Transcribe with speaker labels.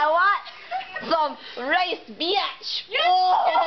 Speaker 1: I want some rice, bitch. Oh.